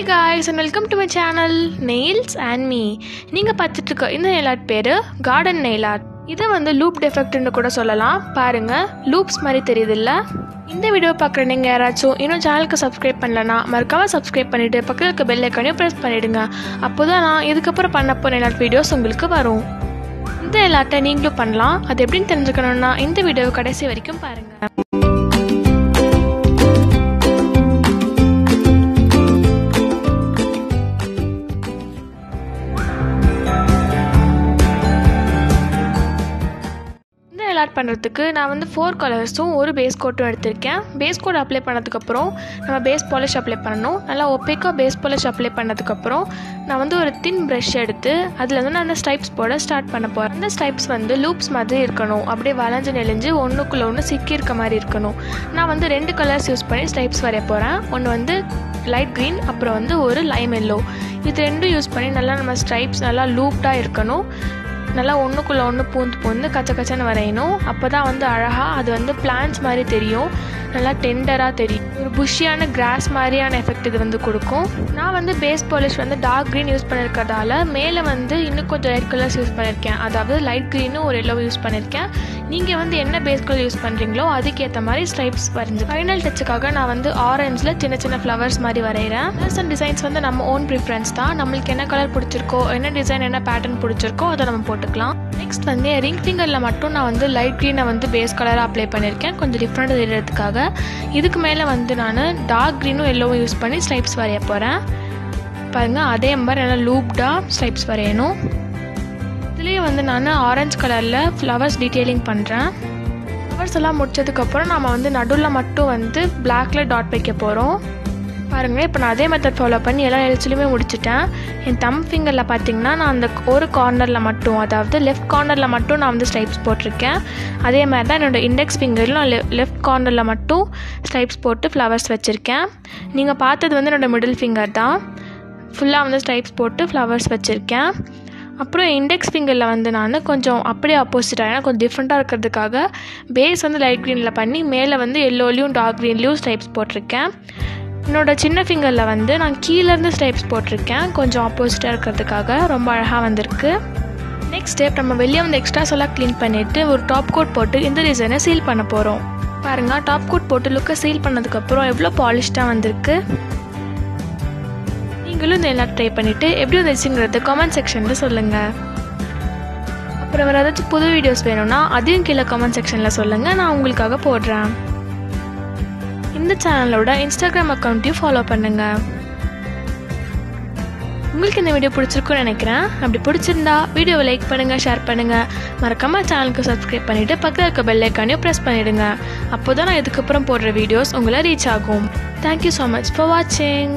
Hi guys and welcome to my channel nails and me நீங்கள் பார்த்துட்டு இருக்க இந்த நெயில் ஆர்ட் பேர் கார்டன் நெயில் ஆர்ட் இதை வந்து லூப் டெஃபெக்ட்னு கூட சொல்லலாம். பாருங்க லூப்ஸ் மாதிரி தெரியுதுல்ல? இந்த வீடியோ பார்க்குற நீங்கள் யாராச்சும் இன்னும் சேனலுக்கு சப்ஸ்கிரைப் பண்ணலனா மறக்காமல் சப்ஸ்கிரைப் பண்ணிவிட்டு பக்கத்தில் இருக்க பெல் ஐக்கானையும் ப்ரெஸ் பண்ணிவிடுங்க அப்போ தான் நான் இதுக்கப்புறம் பண்ணப்போ நெயில் ஆர்ட் வீடியோஸ் உங்களுக்கு வரும். இந்த நெயில் ஆர்ட்டை நீங்களும் பண்ணலாம். அது எப்படின்னு தெரிஞ்சுக்கணுன்னா இந்த வீடியோ கடைசி வரைக்கும் பாருங்கள் இந்த பண்ணுறதுக்கு நான் வந்து ஃபோர் கலர்ஸும் ஒரு பேஸ் கோட்டும் எடுத்திருக்கேன். பேஸ் கோட் அப்ளை பண்ணதுக்கப்புறம் நம்ம பேஸ் பாலிஷ் அப்ளை பண்ணணும். நல்லா ஒப்பேக்காக பேஸ் பாலிஷ் அப்ளை பண்ணதுக்கப்புறம் நான் வந்து ஒரு தின் ப்ரஷ் எடுத்து அதில் வந்து நான் அந்த ஸ்டைப்ஸ் போட ஸ்டார்ட் பண்ண போகிறேன் அந்த ஸ்டைப்ஸ் வந்து லூப்ஸ் மாதிரி இருக்கணும். அப்படியே வளைஞ்சு நெளிஞ்சு ஒன்றுக்குள்ளே ஒன்று சிக்கி இருக்க மாதிரி இருக்கணும். நான் வந்து ரெண்டு கலர்ஸ் யூஸ் பண்ணி ஸ்டைப்ஸ் வரைய போகிறேன் ஒன்று வந்து லைட் க்ரீன் அப்புறம் வந்து ஒரு லைம் எல்லோ இது ரெண்டும் யூஸ் பண்ணி நல்லா நம்ம ஸ்ட்ரைப்ஸ் நல்லா லூப்டாக இருக்கணும். நல்லா ஒன்றுக்குள்ளே ஒன்று பூந்து பூந்து கச்ச கச்சன்னு வரையணும். அப்போ தான் வந்து அழகாக அது வந்து பிளான்ஸ் மாதிரி தெரியும். நல்லா டெண்டராக தெரியும். ஒரு புஷ்ஷியான கிராஸ் மாதிரியான எஃபெக்ட் இது வந்து கொடுக்கும். நான் வந்து பேஸ் பாலிஷ் வந்து டார்க் க்ரீன் யூஸ் பண்ணியிருக்கிறதால மேலே வந்து இன்னும் கொஞ்சம் லைட் கலர்ஸ் யூஸ் பண்ணியிருக்கேன் அதாவது லைட் க்ரீனும் ஒரு எல்லோ யூஸ் பண்ணியிருக்கேன் நீங்கள் வந்து என்ன பேஸ் கலர் யூஸ் பண்ணுறீங்களோ அதுக்கேற்ற மாதிரி ஸ்ட்ரைப்ஸ் வரைஞ்சி ஃபைனல் டச்சுக்காக நான் வந்து ஆரஞ்சில் சின்ன சின்ன ஃப்ளவர்ஸ் மாதிரி வரைகிறேன் கலர்ஸ் அண்ட் டிசைன்ஸ் வந்து நம்ம ஓன் ப்ரிஃபரன்ஸ் தான். நம்மளுக்கு என்ன கலர் பிடிச்சிருக்கோ என்ன டிசைன் என்ன பேட்டர்ன் பிடிச்சிருக்கோ அதை நம்ம போட்டுக்கலாம். நெக்ஸ்ட் வந்து ரிங் ஃபிங்கரில் மட்டும் நான் வந்து லைட் க்ரீனை வந்து பேஸ் கலராக அப்ளை பண்ணியிருக்கேன் கொஞ்சம் டிஃப்ரெண்ட் தெரியறதுக்காக. இதுக்கு மேலே வந்து நான் டார்க் க்ரீனும் எல்லோவும் யூஸ் பண்ணி ஸ்ட்ரைப்ஸ் வரைய போகிறேன் பாருங்கள் அதே மாதிரி நல்லா லூப்டாக ஸ்ட்ரைப்ஸ் வரையணும். இதுலேயே வந்து நான் ஆரஞ்சு கலரில் ஃப்ளவர்ஸ் டீட்டெயிலிங் பண்ணுறேன் ஃப்ளவர்ஸ் எல்லாம் முடிச்சதுக்கப்புறம் நம்ம வந்து நடுவில் மட்டும் வந்து பிளாக்ல டாட் வைக்க போகிறோம் பாருங்கள் இப்போ நான் அதே மெத்தட் ஃபாலோ பண்ணி எல்லா எழுச்சிலையுமே முடிச்சிட்டேன். என் தம் ஃபிங்கரில் பார்த்தீங்கன்னா நான் அந்த ஒரு கார்னரில் மட்டும் அதாவது லெஃப்ட் கார்னரில் மட்டும் நான் வந்து ஸ்டைப்ஸ் போட்டிருக்கேன். அதே மாதிரி தான் என்னோடய இண்டெக்ஸ் ஃபிங்கரில் நான் லெஃப்ட் கார்னரில் மட்டும் ஸ்டைப்ஸ் போட்டு ஃப்ளவர்ஸ் வச்சுருக்கேன். நீங்கள் பார்த்தது வந்து என்னோடய மிடில் ஃபிங்கர் தான். ஃபுல்லாக வந்து ஸ்டைப்ஸ் போட்டு ஃப்ளவர்ஸ் வச்சுருக்கேன். அப்புறம் இண்டெக்ஸ் ஃபிங்கரில் வந்து நான் கொஞ்சம் அப்படியே ஆப்போசிட்டாக ஏன்னா கொஞ்சம் டிஃப்ரெண்ட்டாக இருக்கிறதுக்காக பேஸ் வந்து லைட் க்ரீனில் பண்ணி மேலே வந்து எல்லோலையும் டார்க் க்ரீன்லேயும் ஸ்டைப்ஸ் போட்டிருக்கேன். என்னோட சின்ன ஃபிங்கரில் வந்து நான் கீழேருந்து ஸ்டைப்ஸ் போட்டிருக்கேன். கொஞ்சம் ஆப்போசிட்டாக இருக்கிறதுக்காக ரொம்ப அழகாக வந்திருக்கு. நெக்ஸ்ட் ஸ்டெப் நம்ம வெளியே வந்து எக்ஸ்ட்ராஸ் எல்லாம் க்ளீன் பண்ணிவிட்டு ஒரு டாப் கோட் போட்டு இந்த டிசைனை சீல் பண்ண போகிறோம் பாருங்கள் டாப் கோட் போட்டு லுக்கை சீல் பண்ணதுக்கப்புறம் எவ்வளோ பாலிஷ்டாக வந்திருக்கு. நீங்களும் இந்த எல்லாம் ட்ரை பண்ணிவிட்டு எப்படி வந்துச்சுங்கிறது கமெண்ட் செக்ஷனில் சொல்லுங்கள் அப்புறம் வேறு ஏதாச்சும் புது வீடியோஸ் வேணும்னா அதையும் கீழே கமெண்ட் செக்ஷனில் சொல்லுங்கள் நான் உங்களுக்காக போடுறேன். இந்த சேனலோட இன்ஸ்டாகிராம் அக்கௌண்ட்டையும் ஃபாலோ பண்ணுங்கள் உங்களுக்கு இந்த வீடியோ பிடிச்சிருக்குன்னு நினைக்கிறேன். அப்படி பிடிச்சிருந்தா வீடியோவை லைக் பண்ணுங்கள் ஷேர் பண்ணுங்கள் மறக்காமல் சேனலுக்கு சப்ஸ்கிரைப் பண்ணிவிட்டு பக்கத்தில் இருக்க பெல் ஐக்கானையும் ப்ரெஸ் பண்ணிவிடுங்க அப்போ தான் நான் இதுக்கப்புறம் போடுற வீடியோஸ் உங்களை ரீச் ஆகும். தேங்க்யூ ஸோ மச் ஃபார் வாட்சிங்